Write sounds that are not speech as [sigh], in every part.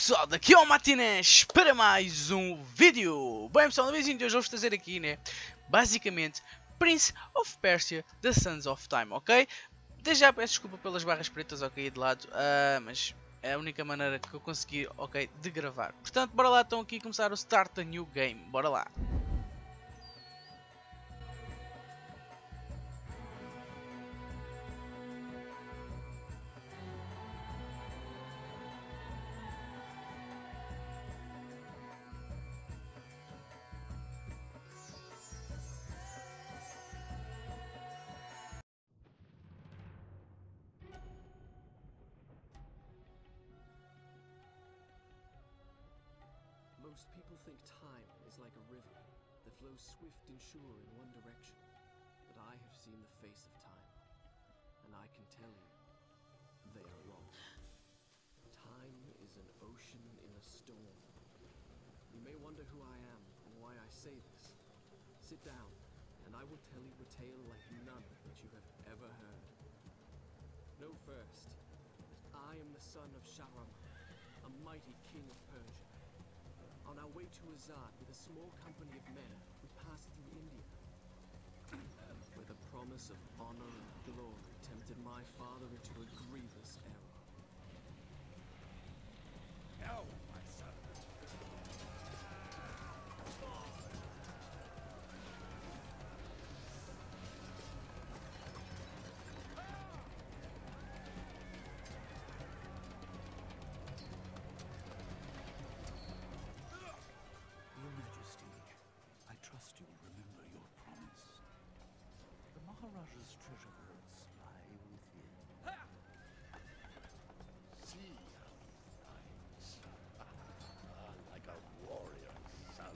pessoal, daqui é o Matinés para mais um vídeo. Bem pessoal, no vídeo de hoje vou-vos trazer aqui, né Basicamente, Prince of Persia, The Sons of Time, ok? Desde já peço desculpa pelas barras pretas, ok, de lado uh, Mas é a única maneira que eu consegui, ok, de gravar. Portanto, bora lá, estão aqui começar o Start a New Game, bora lá Most people think time is like a river that flows swift and sure in one direction. But I have seen the face of time, and I can tell you, they are wrong. Time is an ocean in a storm. You may wonder who I am and why I say this. Sit down, and I will tell you a tale like none that you have ever heard. Know first that I am the son of Shahram, a mighty king of Persia. On our way to Azad with a small company of men, we passed through India, where the promise of honor and glory tempted my father into a grievous error. No, The treasure hoards lie within. See how he fights. Ah, like a warrior son.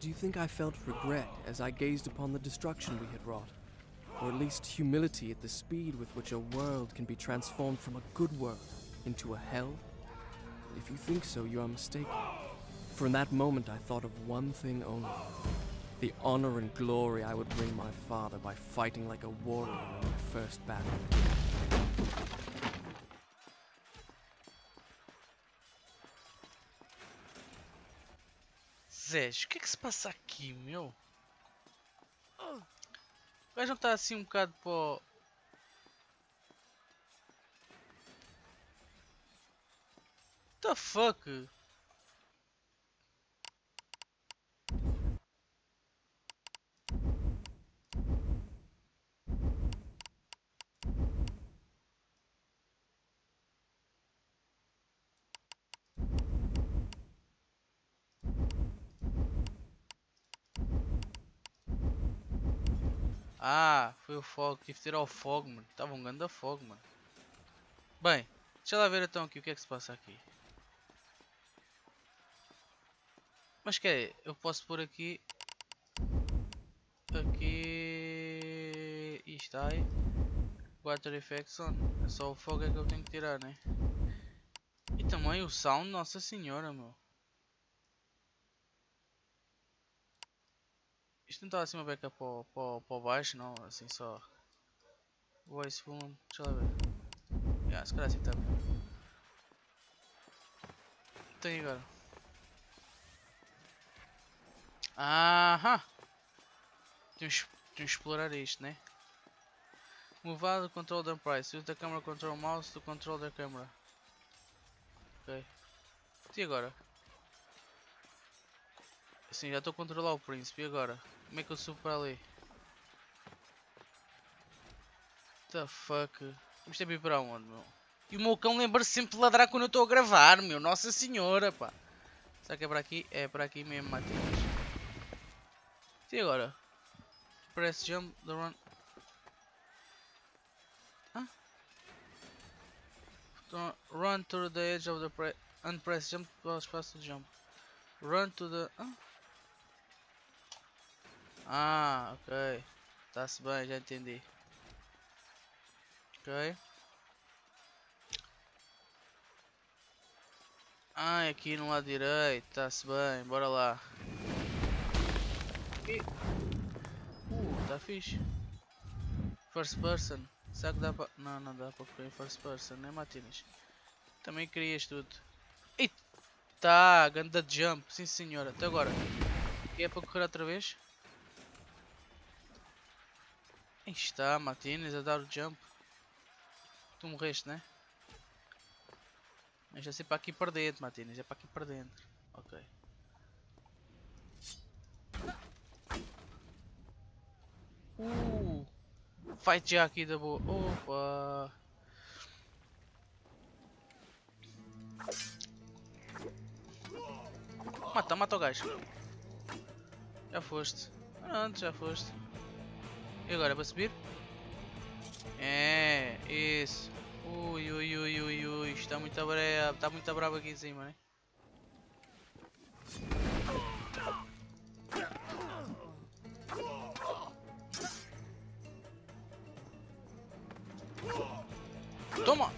Do you think I felt regret as I gazed upon the destruction we had wrought? Or at least humility at the speed with which a world can be transformed from a good world into a hell? If you think so, you are mistaken. For in that moment I thought of one thing only the honor and glory I would bring my father by fighting like a warrior in my first battle. Zés, o que que se passa aqui, meu? Gajo não está assim um bocado para o... The fuck? Ah, foi o fogo. Tive que tirar o fogo, mano. Tava um grande fogo, mano. Bem, deixa lá ver então aqui o que é que se passa aqui. Mas que é? Eu posso pôr aqui. Aqui. Isto aí. Water Effects on. É só o fogo é que eu tenho que tirar, né? E também o sound, nossa senhora, meu. Isto não está assim uma beca para, o- para, o- para o baixo, não, assim só. Voice volume, deixa lá ver. Yeah, se calhar assim está bem. Tem agora. Aham! Temos, temos que explorar isto, né? Movado, control the price. Use the camera control mouse to control the camera. Ok. E agora? Assim, já estou a controlar o príncipe. E agora? Como é que eu subo para ali? The fuck? Vamos ter que ir para onde, meu? E o meu cão lembra -se sempre de ladrar quando eu estou a gravar, meu. Nossa senhora, pá. Será que é para aqui? É para aqui mesmo, Matheus. E agora? Press jump, the run. Hã? Então, Run to the edge of the pre and press jump to jump. Run to the. Hã? Ah, ok. Tá-se bem, já entendi. Ok. Ah, aqui no lado direito, está-se bem, bora lá. E... Uh, tá fixe. First person. Será que dá para. Não, não dá para correr first person, nem matinas. Também querias tudo. Eita! Tá, ganda jump, sim senhora, até agora. E é para correr outra vez? Aí está, Martínez a dar o jump. Tu morreste, né? Mas já sei para aqui para dentro, Martínez, é para aqui para dentro. Ok. Uh, fight já aqui da boa. Opa! Mata, mata o gajo. Já foste. Pronto, já foste. E agora, para subir? É, isso. Ui, ui, ui, ui, ui. Está muito bravo. Está muito bravo aqui em cima, né? Toma!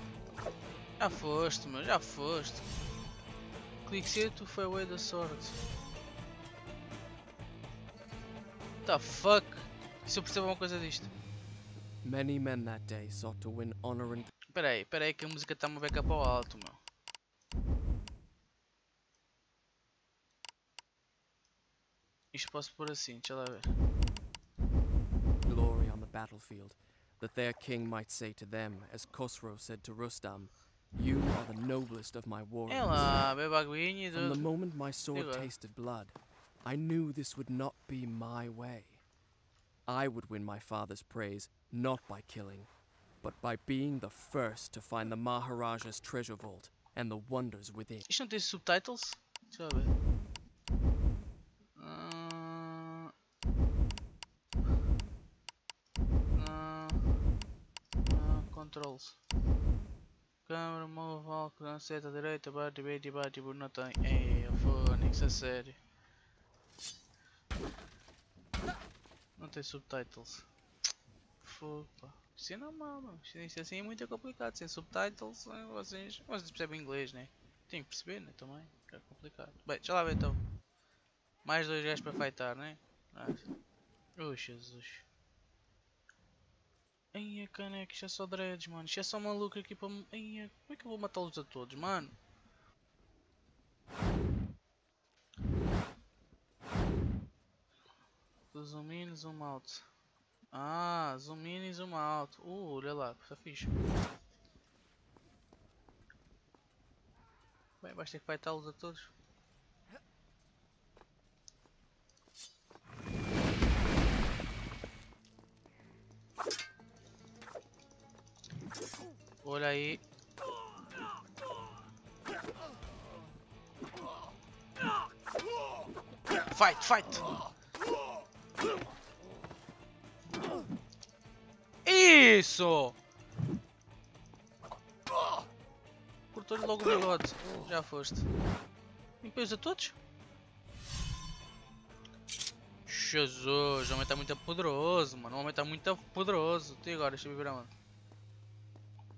Já foste, meu, já foste. Clique C to far away the sword. The fuck? Se eu percebo uma coisa disto. Many men that day sought to win honor and Espera aí, espera aí que a música está uma beca para o alto, meu. Isto posso pôr assim, deixa lá ver. glory on the battlefield, that their king might say to them, as Khosrow said to Rustam, You are the noblest of my warriors. lá, bebe aguinha From the moment my sword tasted blood, I knew this would not be my way. I would win my father's praise not by killing, but by being the first to find the Maharaja's treasure vault and the wonders within. Isto não tem subtitles? Deixa eu ver. Ah, ah, ah, controls. Câmera, move, alcance, seta direita, bate, bate, bate, por não tem. Ei, a Fónix, a sério. Não tem subtitles. Fogo, pá. Isso é normal, mano. Isso assim é muito complicado. Sem subtitles, eh, vocês, vocês percebem inglês, né? Tem que perceber, né? Também. É complicado. Bem, deixa lá ver então. Mais dois gajos para fightar, né? Oh, Jesus. Ai, caneca, isto é só dreads, mano. Isto é só maluco aqui para. Ai, como é que eu vou matá-los a todos, mano? Zoom in, zoom out. Ah, zoom in e zoom out. Uh, olha lá, está fixe. Bem, ter que fightá-los a todos. Olha aí. Fight, fight! Isso! Cortou-lhe logo o bigode. Já foste. Limpei-os a todos? Jesus, o homem está muito poderoso, mano. O homem está muito poderoso. E agora, deixa eu vibrar onde?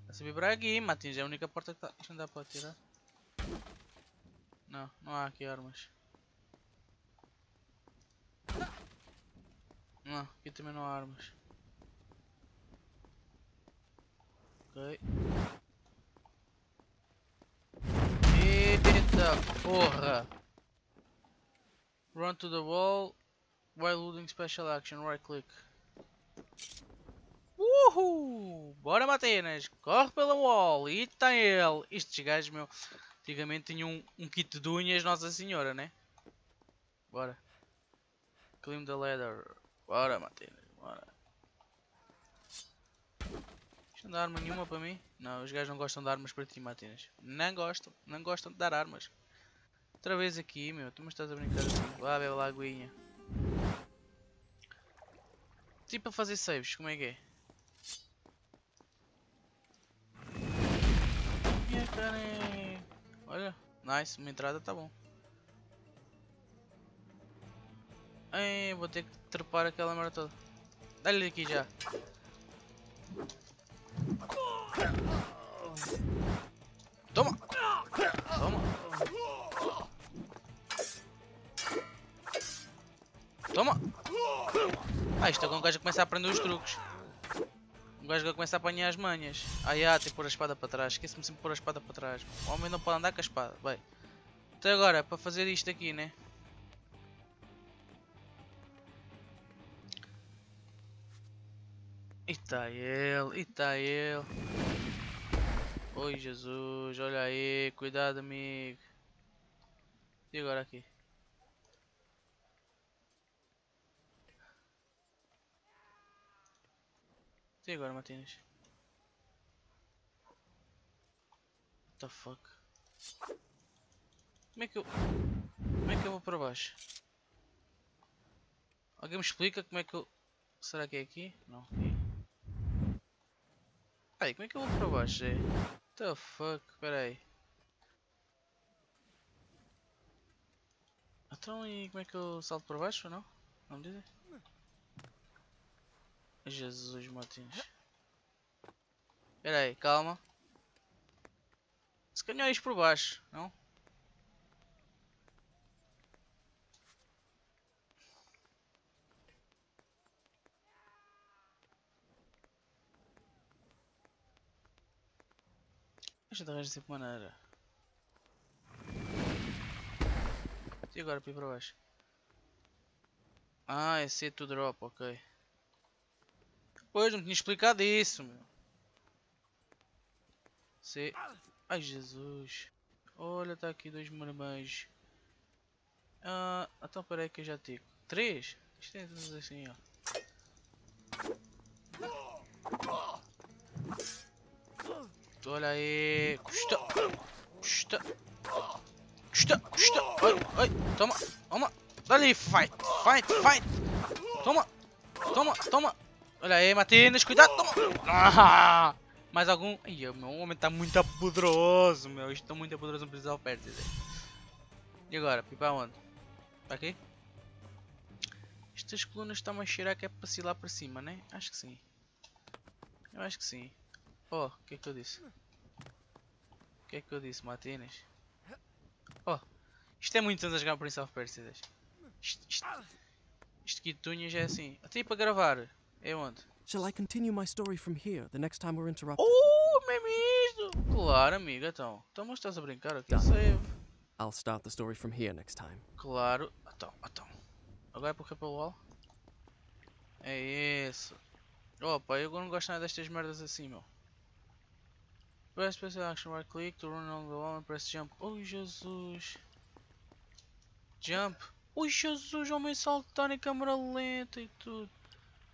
Deixa eu vibrar aqui, Matinhos. É a única porta que está. Isto não dá para tirar. Não, não há aqui armas. Não, aqui também não há armas. Ok. Eita porra! Run to the wall while loading special action, right click. Uhul! Bora Matenas! Corre pela wall! E está ele! Estes gajos, meu, antigamente tinham um, um kit de unhas Nossa Senhora, né? Bora. Climb the ladder. Bora Matenas, bora. Não dá arma nenhuma para mim? Não, os gajos não gostam de armas para ti, Matinas. Não gostam, não gostam de dar armas. Outra vez aqui, meu, tu me estás a brincar assim. Lá, bebe lá a aguinha. Tipo para fazer saves, como é que é? Minha. Olha, nice, uma entrada tá bom. Ai, vou ter que trepar aquela merda toda. Dá-lhe aqui já. Toma! Toma! Toma! Ah, isto é quando o gajo começa a aprender os truques. O gajo começa a apanhar as manhas. Ai, ah, tem que pôr a espada para trás. Esquece-me sempre de pôr a espada para trás. O homem não pode andar com a espada. Bem. Até agora, para fazer isto aqui, né? Está ele, e está ele. Oi Jesus, olha aí, cuidado amigo. E agora aqui? E agora Martínez? What the fuck? Como é que eu... Como é que eu vou para baixo? Alguém me explica como é que eu... Será que é aqui? Não. Ai, como é que eu vou para baixo, é? What the fuck? Espera aí. Então e como é que eu salto para baixo ou não? Não me dizem? Jesus Martins. Espera aí, calma. Se calhar é isto por baixo, não? De arranjar sempre maneira. E agora para ir para baixo? Ah, é C to drop, ok. Pois, não tinha explicado isso, meu. C... Ai, Jesus. Olha, tá aqui dois marmanjos. Ah, então peraí que eu já tenho. Três? Isto é tudo assim, ó. Olha aí. Custa. Custa. Custa. Custa. Ai, ai. Toma. Toma. Dá-lhe fight. Fight. Fight. Toma. Toma. Toma. Olha aí, Martínez. Cuidado. Toma. Ah, mais algum? Ih, meu homem tá muito poderoso, meu. Estou muito poderoso. Não precisa perto. E agora? Pipa onde? Para aqui? Estas colunas estão a cheirar que é para lá para cima, né? Acho que sim. Eu acho que sim. Oh, o que é que eu disse? O que é que eu disse, Martínez? Oh, isto é muito antes a jogar Prince of Persia. Isto, isto, isto aqui de Tunhas é assim. Até para gravar. É onde? Shall I continue my story from here the next time we're interrupted? Oh, mesmo isto! Claro, amiga, então. Então, mas estás a brincar aqui? Save. I'll start the story from here next time. Claro. Então, então. Agora é para pelo wall? É isso. Opa, eu não gosto nada destas merdas assim, meu. Press special action right click to run along the wall and press jump. Oh Jesus. Jump. Ui Jesus, homem saltar em câmera lenta e tudo.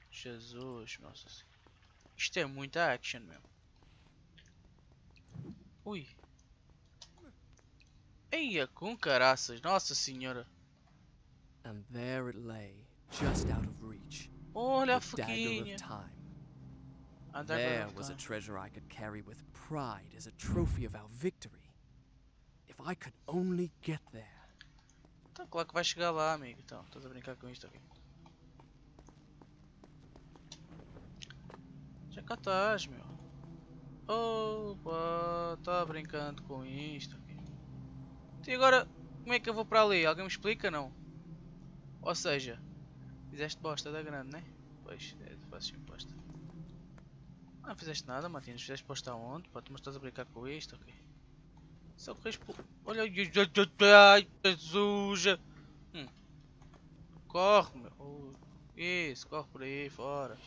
Jesus, nossa senhora. Isto é muita action mesmo. Ui. Eia, com caraças, nossa senhora. And there it lay, just out of reach. Olha a the dagger foquinha. of time. A dagger There was a treasure I could carry with pride as a trophy of our victory. If I could only get there. Então, claro que vai chegar lá, amigo. Então, estás a brincar com isto aqui. Já cá estás, meu. Opa, tá brincando com isto aqui. E agora, como é que eu vou para ali? Alguém me explica, não? Ou seja, fizeste bosta da grande, né? Pois, é, fazes. Ah, não fizeste nada, Martins. Fizeste bosta aonde? Pá, tu me estás a brincar com isto, ok? Só corres por... Olha, ai, suja. Hum. Corre, meu. Isso, corre por aí fora.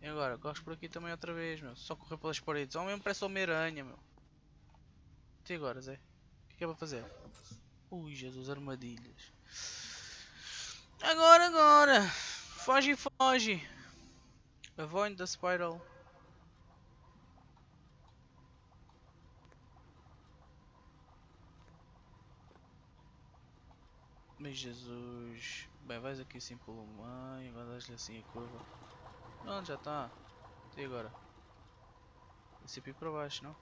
E agora, corres por aqui também outra vez, meu. Só correr pelas paredes. Homem parece Homem-Aranha, meu. E agora, Zé? O que é que é para fazer? Ui, Jesus, armadilhas. Agora, agora. Foge, foge. Avoid the spiral. Meu Jesus. Bem, vais aqui assim pelo meio, agora dás-lhe assim a curva. Onde já está? E agora? Esse aqui para baixo, não?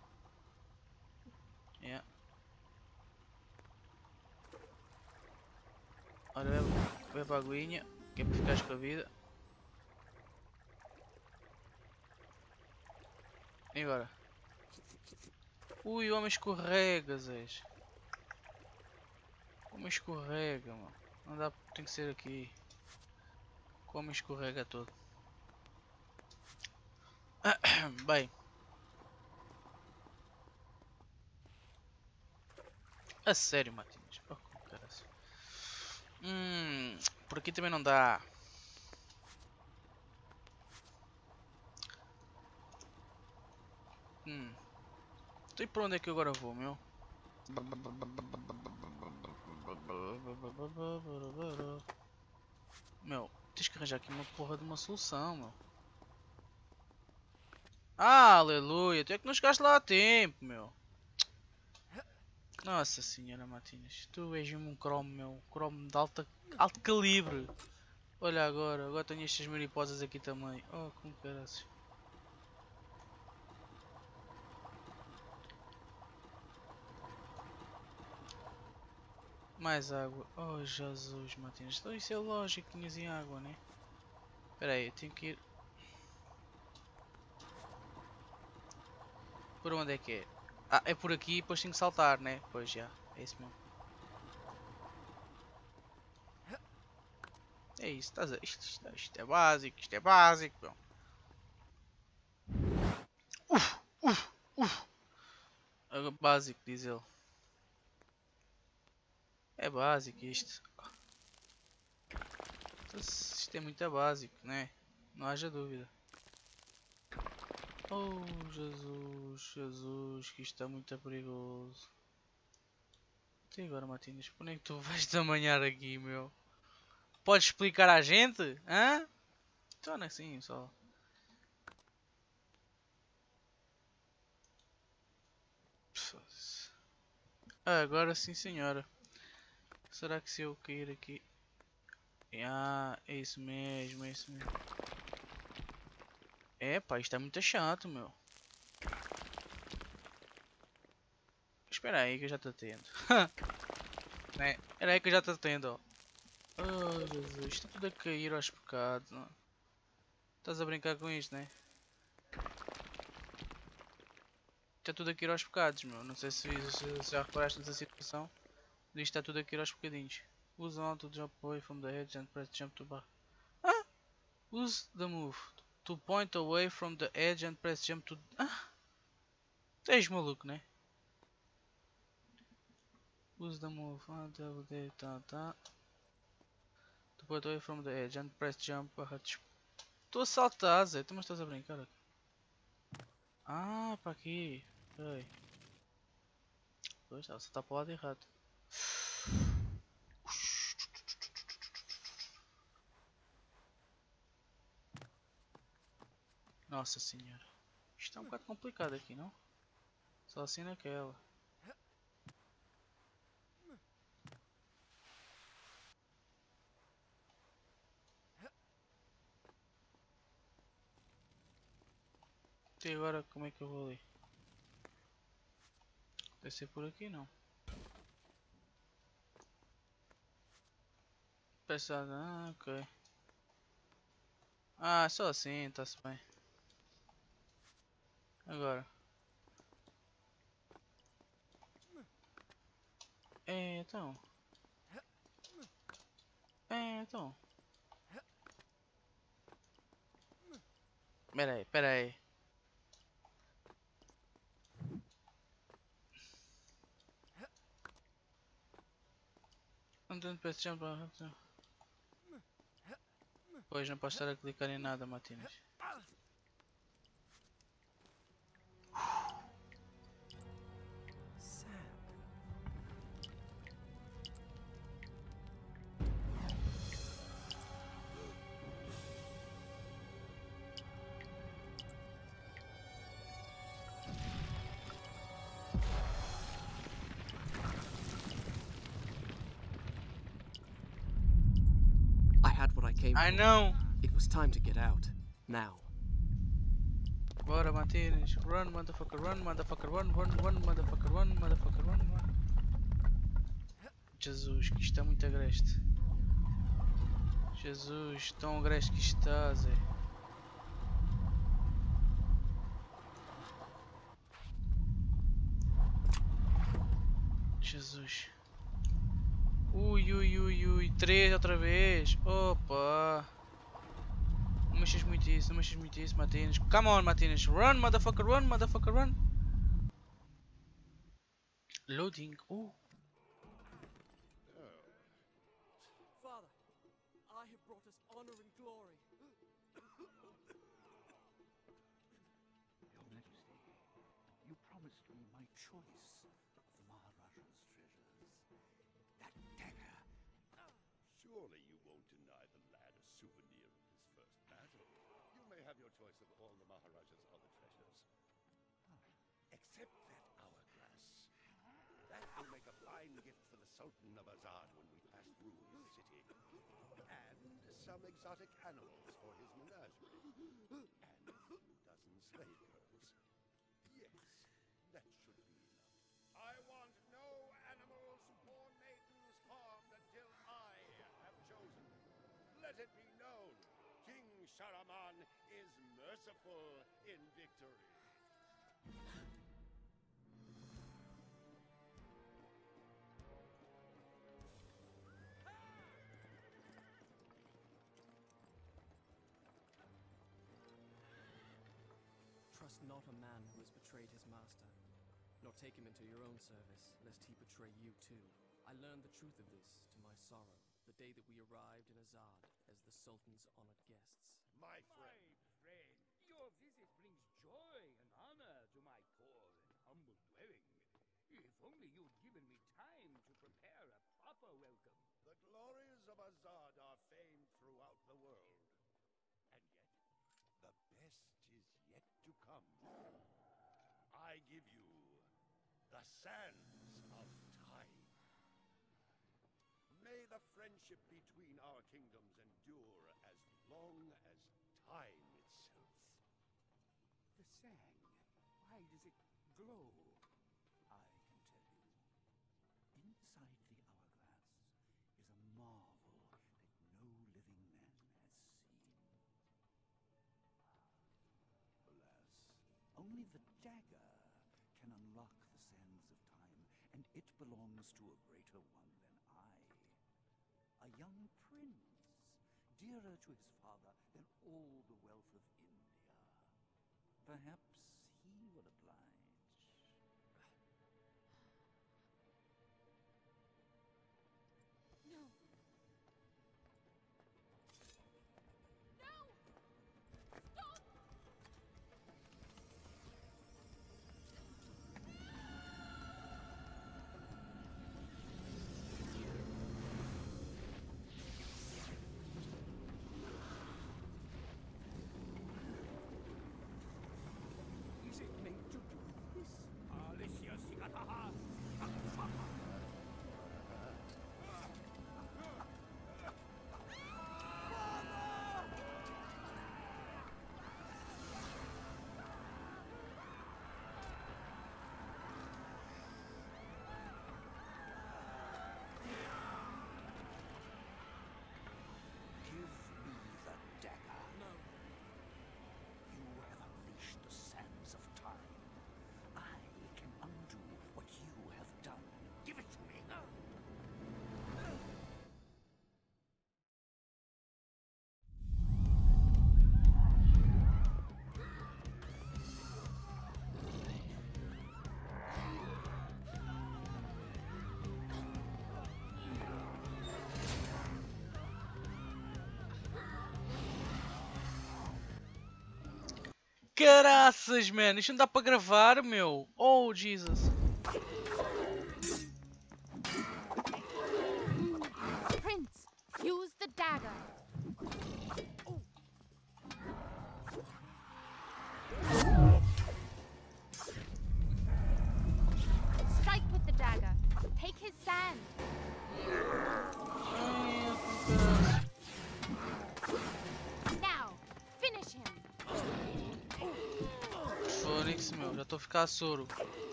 Yeah. Olha, bebe, bebe a aguinha, que é para ficares com a vida. E agora? Ui, o homem escorrega, Zés. O homem escorrega, mano. Não dá, tem que ser aqui. Como escorrega todo. [coughs] Bem. A sério, Matinhos. Oh. Hum, por aqui também não dá. Hum. E para onde é que agora vou, meu? Meu, tens que arranjar aqui uma porra de uma solução, meu. Ah, aleluia, tu é que não chegaste lá a tempo, meu. Nossa senhora Matinas, tu és um cromo, meu. Cromo de alta, alto calibre. Olha agora, agora tenho estas mariposas aqui também. Oh, como caraças. Mais água. Oh Jesus, Matinas. Então isso é lógico que tinhas em água, né? Espera aí, eu tenho que ir... Por onde é que é? Ah, é por aqui e depois tenho que saltar, né? Pois já, é isso mesmo. É isso, estás a... Isto, isto, isto é básico, isto é básico, meu. Uf, uf, uf. É básico, diz ele. É básico isto. Isto é muito básico, né? Não haja dúvida. Oh Jesus, Jesus, que isto está muito perigoso. Até agora Matinas, por onde é que tu [laughs] vais tamanhar aqui, meu? Podes explicar à gente? Hã? Então não é assim só. Ah, agora sim senhora. Será que se eu cair aqui... Ah, é isso mesmo, é isso mesmo. É, pá, isto é muito chato, meu. Espera aí que eu já estou tendo. [laughs] né? Espera aí que eu já estou tendo, ó. Oh, Jesus, está tudo a cair aos pecados, não? Estás a brincar com isto, né? Está tudo a cair aos pecados, meu. Não sei se, se, se já reparaste nessa situação. Está tudo a cair aos bocadinhos. Use on to jump away from the edge and press jump to bar. Ah! Use the move to point away from the edge and press jump to... Ah! Tu és maluco, né? Use the move. Ah, double D, tá, tá. To point away from the edge and press jump. Estou a saltar, Zé. Tu mas estás a brincar aqui. Ah, para aqui. Peraí. Pois, estava a saltar para o lado errado. Nossa senhora. Isto é um bocado complicado aqui, não? Só assim naquela. E agora como é que eu vou ali? Deve ser por aqui não. Pensado, ah, ok. Ah, só assim, tá-se bem. Agora. É, então. É, então. Pera aí, pera aí. Andando para esse jump. Pois não posso estar a clicar em nada, Matinas. Came I know. It was time to get out. Now. Bora, Martinez. Run, motherfucker, run, motherfucker, run, run, run, motherfucker, run, motherfucker, run, run. Jesus, que está muito agreste. Jesus, tão agreste que está, Zé. Jesus. Ui, ui, ui, ui. Três outra vez. Opa. Não mexas muito isso, não mexas muito isso, Martínez. Come on, Martínez. Run, motherfucker, run, motherfucker, run. Loading. Oh. Father, I have brought us honor and glory. Your Majesty, you promised me my choice of the Maharaja's treasures. That dagger. Surely choice of all the Maharaja's other treasures. Ah, Except that hourglass. That will make a fine gift for the Sultan of Azad when we pass through his city. And some exotic animals for his menagerie. And a dozen slave girls. Yes, that should be enough. I want no animals or maidens harmed until I have chosen. Let it be known, King Sharaman is merciful in victory. Trust not a man who has betrayed his master, nor take him into your own service, lest he betray you too. I learned the truth of this to my sorrow, the day that we arrived in Azad as the Sultan's honored guests. My friend, My friend, your visit brings joy and honor to my poor and humble dwelling. If only you'd given me time to prepare a proper welcome. the glories of Azad are famed throughout the world. And yet, the best is yet to come. I give you the sands of time. May the friendship between our kingdoms endure as long as time itself. The sand, why does it glow? I can tell you. Inside the hourglass is a marvel that no living man has seen. Alas, only the dagger can unlock the sands of time, and it belongs to a greater one than I. A young prince, dearer to his father than all the wealth of India. Perhaps Caraças, man. Isto não dá para gravar, meu. Oh, Jesus. Meu. Já a ficar soro.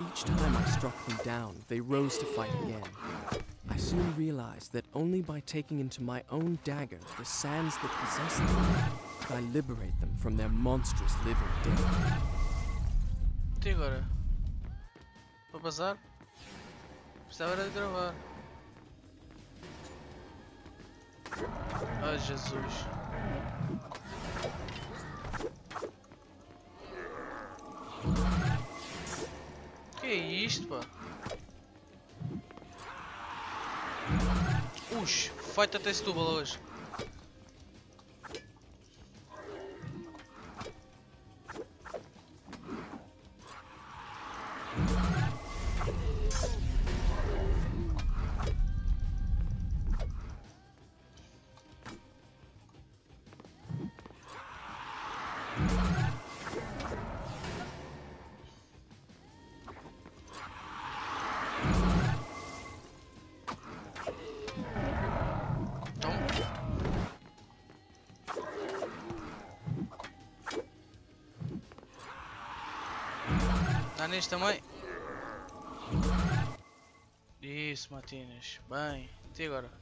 Each time I struck them down, they rose to fight again. I soon realized that only by taking into my own dagger the sands that possess them I liberate them from their monstrous living death. Passar? Precisava era de gravar. Ai Jesus. Que é isto, pá? Ux, fight até Setúbal hoje. Também. Isso, Matinas. Bem, até agora.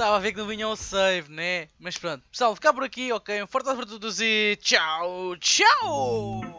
Estava a ver que não vinha o save, né? Mas pronto. Pessoal, ficar por aqui, ok? Um forte abraço para todos e tchau, tchau!